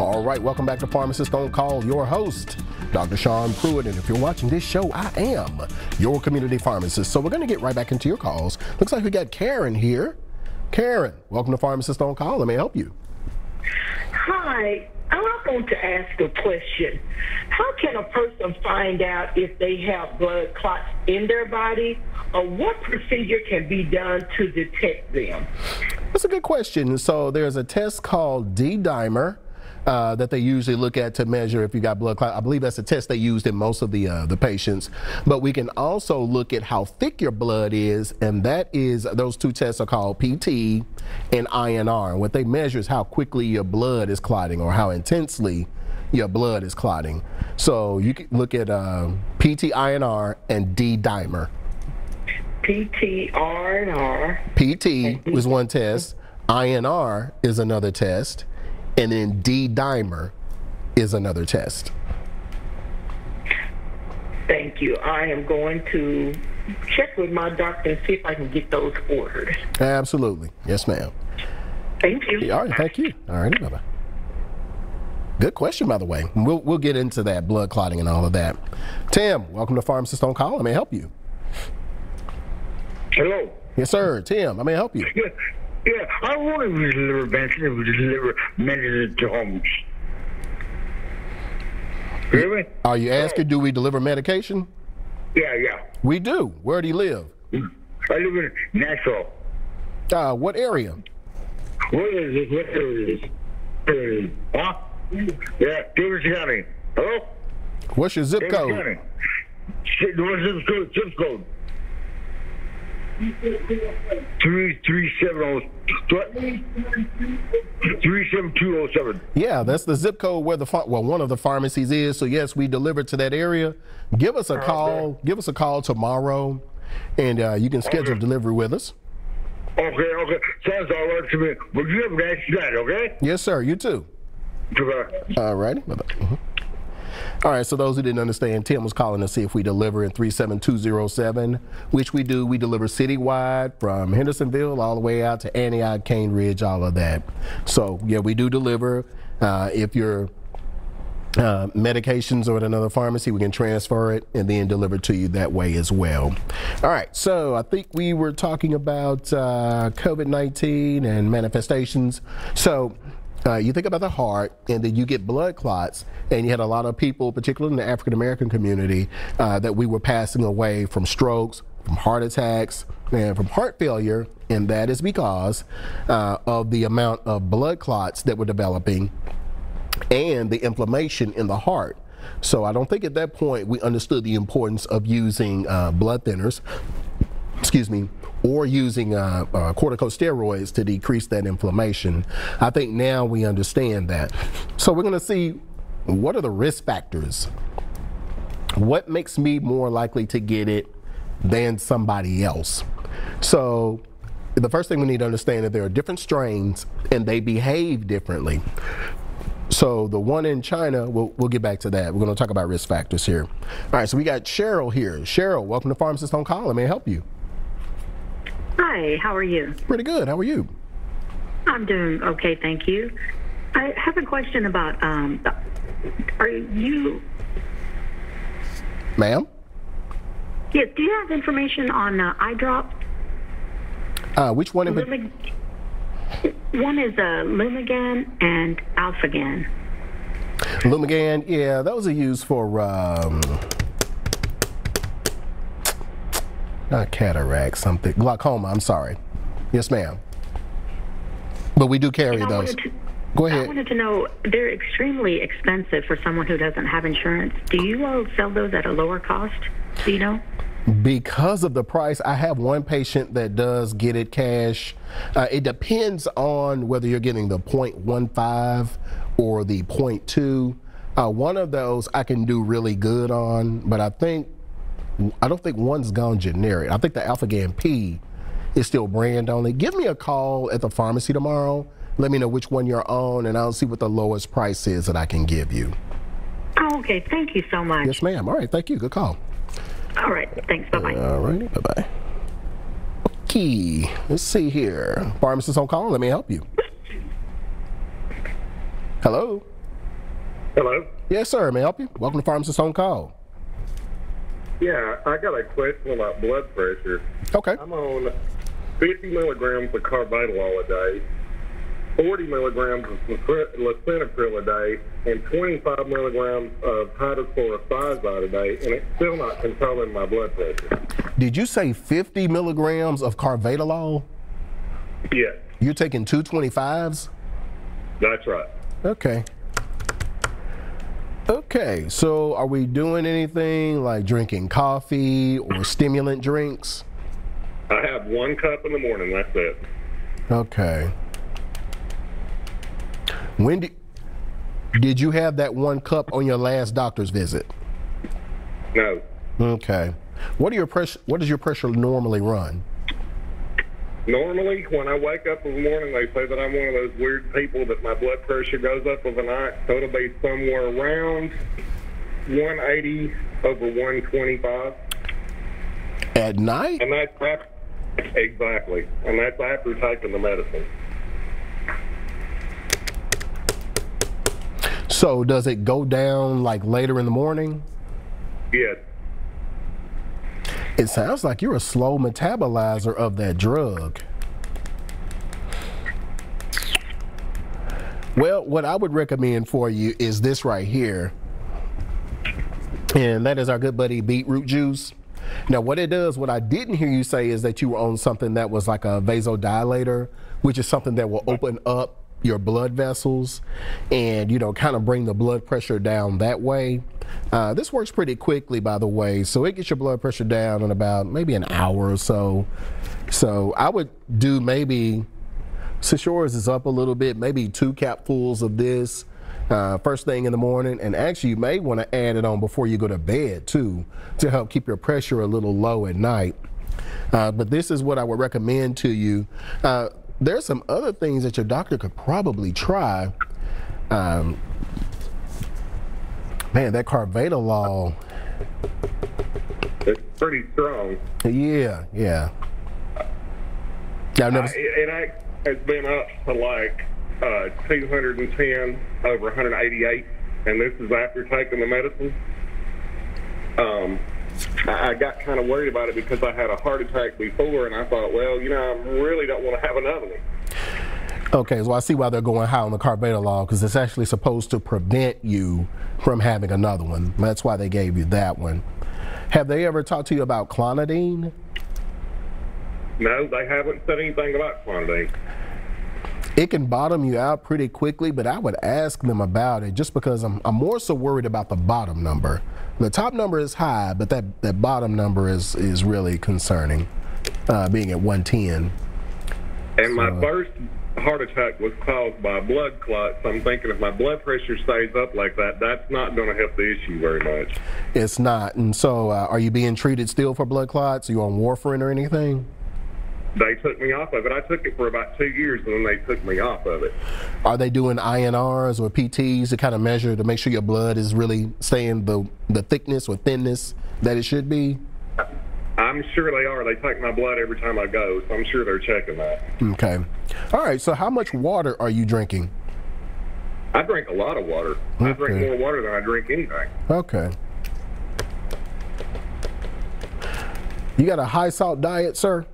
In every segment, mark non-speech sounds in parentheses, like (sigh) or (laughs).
All right, welcome back to Pharmacist on Call, your host, Dr. Shawn Pruitt. And if you're watching this show, I am your community pharmacist. So we're going to get right back into your calls. Looks like we got Karen here. Karen, welcome to Pharmacist on Call. Let me help you. Hi, I want to ask a question. How can a person find out if they have blood clots in their body, or what procedure can be done to detect them? That's a good question. So there's a test called D-dimer. Uh, that they usually look at to measure if you got blood clot. I believe that's a test they used in most of the uh, the patients. But we can also look at how thick your blood is, and that is those two tests are called PT and INR. What they measure is how quickly your blood is clotting or how intensely your blood is clotting. So you can look at uh, PT INR and D dimer. PTR PT is one test. INR is another test and then D dimer is another test. Thank you. I am going to check with my doctor and see if I can get those ordered. Absolutely. Yes, ma'am. Thank you. All right. Thank you. All right. Bye bye. Good question, by the way. We'll, we'll get into that blood clotting and all of that. Tim, welcome to Pharmacist on Call. I may help you. Hello. Yes, sir. Tim, I may help you. (laughs) Yeah. I want to deliver medicine. To deliver medicine to homes. Really? Are you asking, do we deliver medication? Yeah, yeah. We do. Where do you live? I live in Nashville. Uh, what area? What is it? What is it? Uh, huh? Yeah, Davis County. Hello? What's your zip Davis code? County. What's zip code? Zip code? Three three seven oh? Three seven two oh seven. Yeah, that's the zip code where the well one of the pharmacies is. So yes, we deliver to that area. Give us a call. Give us a call tomorrow, and uh, you can schedule delivery with us. Okay, okay. Sounds all right to me. But you have a nice night, okay? Yes, sir. You too. Goodbye. All righty. Bye-bye. Mhm. All right, so those who didn't understand, Tim was calling to see if we deliver in 37207, which we do. We deliver citywide from Hendersonville all the way out to Antioch, Cane Ridge, all of that. So, yeah, we do deliver. Uh, if your uh, medications are at another pharmacy, we can transfer it and then deliver to you that way as well. All right, so I think we were talking about uh, COVID 19 and manifestations. So, uh, you think about the heart, and then you get blood clots, and you had a lot of people, particularly in the African American community, uh, that we were passing away from strokes, from heart attacks, and from heart failure, and that is because uh, of the amount of blood clots that were developing and the inflammation in the heart. So I don't think at that point we understood the importance of using uh, blood thinners, excuse me, or using uh, uh, corticosteroids to decrease that inflammation. I think now we understand that. So we're going to see what are the risk factors. What makes me more likely to get it than somebody else? So the first thing we need to understand that there are different strains and they behave differently. So the one in China, we'll, we'll get back to that. We're going to talk about risk factors here. All right, so we got Cheryl here. Cheryl, welcome to Pharmacist on Call. I may help you. Hi, how are you? Pretty good. How are you? I'm doing okay, thank you. I have a question about um, are you? Ma'am? Yes, do you have information on uh, eye drops? Uh, which one pa- one is uh, Lumigan and Alphagan. Lumigan? Yeah, those are used for um, not cataract, something glaucoma. I'm sorry. Yes, ma'am. But we do carry those. to- Go ahead. I wanted to know they're extremely expensive for someone who doesn't have insurance. Do you all sell those at a lower cost? Do you know? Because of the price, I have one patient that does get it cash. Uh, it depends on whether you're getting the 0.15 or the 0.2. Uh, one of those I can do really good on, but I think I don't think one's gone generic. I think the Alphagan P is still brand only. Give me a call at the pharmacy tomorrow. Let me know which one you're on, and I'll see what the lowest price is that I can give you. Oh, okay. Thank you so much. Yes, ma'am. All right, thank you. Good call. All right. Thanks. Bye bye. All right. bye bye. Okay, let's see here. Pharmacist on call, let me help you. Hello? Hello. Yes, sir. May I help you? Welcome to Pharmacist on Call. Yeah, I got a question about blood pressure. Okay. I'm on 50 milligrams of carvedilol a day, 40 milligrams of lisinopril a day, and 25 milligrams of hydrochlorothiazide a day, and it's still not controlling my blood pressure. Did you say 50 milligrams of carvedilol? Yeah. You're taking 225s? that's right. Okay. Okay, so are we doing anything like drinking coffee or stimulant drinks? I have one cup in the morning. That's it. Okay. When did did you have that one cup on your last doctor's visit? No, Okay. What are your pressure what does your pressure normally run? Normally, when I wake up in the morning, they say that I'm one of those weird people that my blood pressure goes up overnight. So it'll be somewhere around 180 over 125. At night? And that's after, exactly. And that's after taking the medicine. So does it go down like later in the morning? Yes. It sounds like you're a slow metabolizer of that drug. Well, what I would recommend for you is this right here. And that is our good buddy beetroot juice. Now, what it does, what I didn't hear you say is that you were on something that was like a vasodilator, which is something that will open up your blood vessels and, you know, kind of bring the blood pressure down that way. Uh, this works pretty quickly, by the way. So it gets your blood pressure down in about maybe an hour or so. So I would do maybe, since yours is up a little bit, maybe two capfuls of this uh, first thing in the morning. And actually, you may want to add it on before you go to bed, too, to help keep your pressure a little low at night. Uh, but this is what I would recommend to you. Uh, there's some other things that your doctor could probably try. Um, man, that carvedilol. It's pretty strong. Yeah, yeah. I've never. I, it act- has been up to like uh, 210 over 188, and this is after taking the medicine. Um, I got kind of worried about it because I had a heart attack before, and I thought, well, you know, I really don't want to have another one. Okay, so I see why they're going high on the carvedilol because it's actually supposed to prevent you from having another one. That's why they gave you that one. Have they ever talked to you about clonidine? No, they haven't said anything about clonidine. It can bottom you out pretty quickly, but I would ask them about it just because I'm, I'm more so worried about the bottom number. The top number is high, but that, that bottom number is, is really concerning, uh, being at 110. And my first heart attack was caused by a blood clot. So I'm thinking if my blood pressure stays up like that, that's not going to help the issue very much. It's not. And so, uh, are you being treated still for blood clots? Are you on warfarin or anything? They took me off of it. I took it for about two years, and then they took me off of it. Are they doing INRs or PTs to kind of measure to make sure your blood is really staying the, the thickness or thinness that it should be? I'm sure they are. They take my blood every time I go, so I'm sure they're checking that. Okay. All right. So, how much water are you drinking? I drink a lot of water. I drink more water than I drink anything. Okay. You got a high salt diet, sir?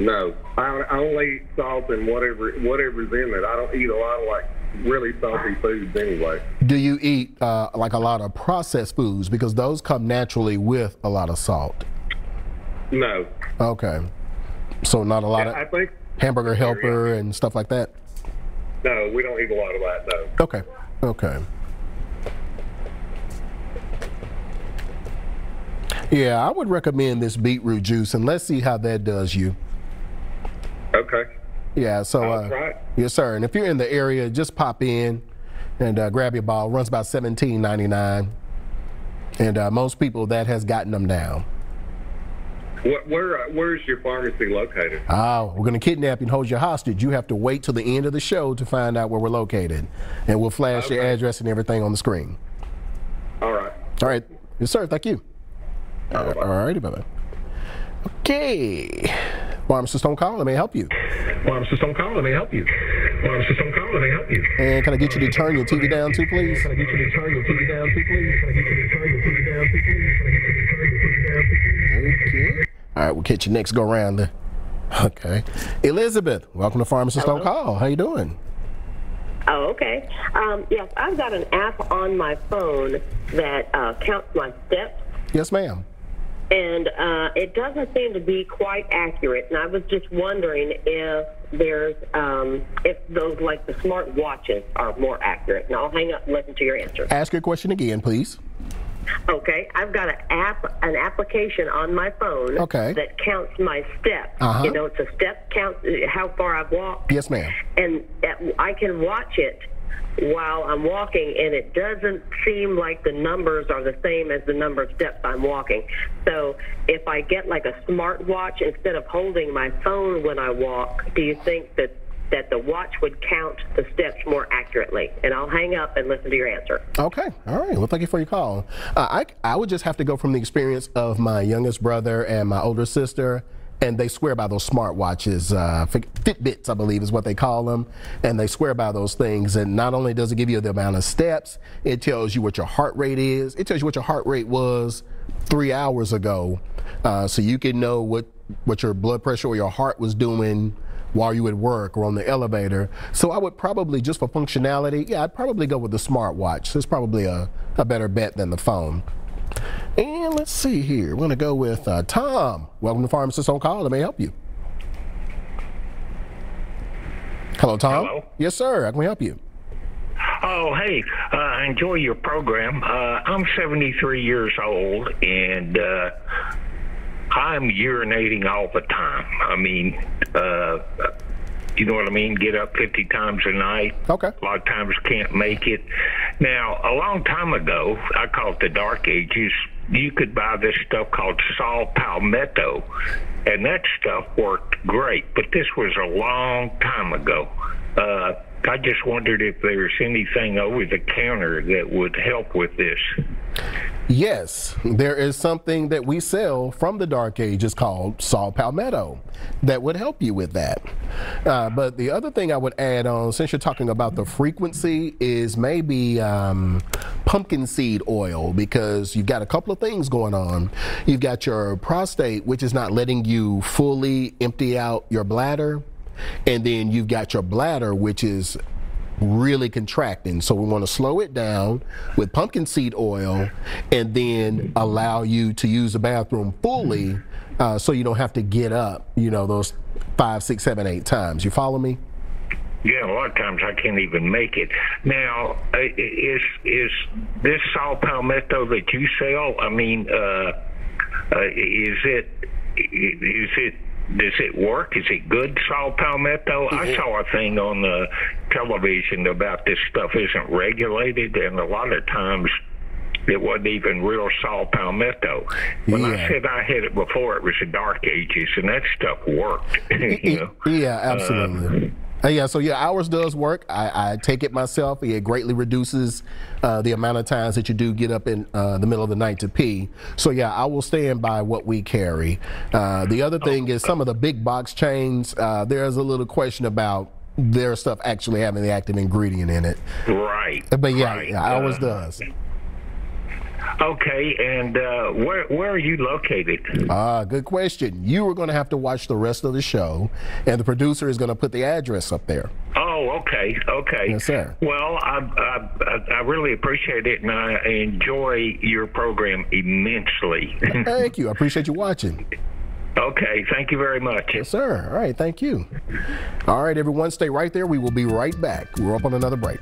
No, I, I only eat salt and whatever whatever's in it. I don't eat a lot of like really salty foods anyway. Do you eat uh, like a lot of processed foods because those come naturally with a lot of salt? No, Okay. So not a lot I of think hamburger helper and stuff like that. no, we don't eat a lot of that. No. Okay. Okay. Yeah, I would recommend this beetroot juice and let's see how that does you. Okay. Yeah, so uh, yes, sir. And if you're in the area, just pop in and uh, grab your ball. Runs about seventeen ninety nine, and uh, most people that has gotten them down. What, where uh, where's your pharmacy located? Oh, we're gonna kidnap you and hold you hostage. You have to wait till the end of the show to find out where we're located, and we'll flash your address and everything on the screen. All right. All right, yes, sir. Thank you. All righty, bye bye. Okay, pharmacist on call. Let me help you. Pharmacist on call. Let me help you. Pharmacist on call, let me help you. And can I get you to turn your TV down too, please? Can I get you to turn your TV down too, please? Can I get you to turn your TV down too, please? Can I get you to turn your TV down too, please? Okay. All right, we'll catch you next go round there. (laughs) Okay. Elizabeth, welcome to Pharmacist on Call. How you doing? Oh, okay. Um, yes, I've got an app on my phone that uh, counts my steps, Yes, ma'am. And uh, it doesn't seem to be quite accurate. And I was just wondering if there's um, if those like the smart watches are more accurate. And I'll hang up and listen to your answer. Ask your question again, please. Okay, I've got an app, an application on my phone Okay. that counts my steps. Uh-huh. You know, it's a step count, uh, how far I've walked. Yes, ma'am. and I can watch it while I'm walking, and it doesn't seem like the numbers are the same as the number of steps I'm walking. So if I get like a smart watch instead of holding my phone when I walk, do you think that that the watch would count the steps more accurately? And I'll hang up and listen to your answer. Okay. All right. Well, thank you for your call. Uh, I, I would just have to go from the experience of my youngest brother and my older sister, and they swear by those smartwatches. Uh, Fitbits, I believe, is what they call them. And they swear by those things. And not only does it give you the amount of steps, it tells you what your heart rate is. It tells you what your heart rate was three hours ago. Uh, so you can know what, what your blood pressure or your heart was doing while you were at work or on the elevator. So I would probably, just for functionality, yeah, I'd probably go with the smartwatch. It's probably a, a better bet than the phone. And let's see here. We're going to go with uh, Tom. Welcome to Pharmacist on Call. Let me help you. Hello, Tom. Hello. Yes, sir. How can we help you? Oh, hey, uh, I enjoy your program. Uh, I'm 73 years old and uh, I'm urinating all the time. I mean, uh, you know what I mean? Get up 50 times a night. Okay. A lot of times can't make it. Now, a long time ago, I call it the dark ages, you could buy this stuff called Saw Palmetto, and that stuff worked great. But this was a long time ago. Uh, I just wondered if there's anything over the counter that would help with this. Yes, there is something that we sell from the Dark Ages called Saw Palmetto that would help you with that. Uh, but the other thing I would add on, since you're talking about the frequency, is maybe um, pumpkin seed oil because you've got a couple of things going on. You've got your prostate, which is not letting you fully empty out your bladder. And then you've got your bladder, which is really contracting. So we want to slow it down with pumpkin seed oil and then allow you to use the bathroom fully uh, so you don't have to get up, you know, those five, six, seven, eight times. You follow me? Yeah, a lot of times I can't even make it. Now, uh, is is this Saw Palmetto that you sell? I mean, uh, uh, is it is it does it work? Is it good Saw Palmetto? I saw a thing on the television about this stuff isn't regulated, and a lot of times it wasn't even real Saw Palmetto. When I said I had it before, it was the Dark Ages, and that stuff worked. (laughs) you know? Yeah, absolutely. Uh, yeah, so yeah, ours does work. I, I take it myself. It greatly reduces uh, the amount of times that you do get up in uh, the middle of the night to pee. So yeah, I will stand by what we carry. Uh, the other thing is some of the big box chains. Uh, there's a little question about their stuff actually having the active ingredient in it. Right. But yeah, right. yeah ours Uh, does. Okay, and uh, where where are you located? Ah, good question. You are going to have to watch the rest of the show, and the producer is going to put the address up there. Oh, okay, okay. Yes, sir. Well, I, I I really appreciate it, and I enjoy your program immensely. (laughs) Thank you. I appreciate you watching. okay, thank you very much. Yes, sir. All right. Thank you. All right, everyone, stay right there. We will be right back. We're up on another break.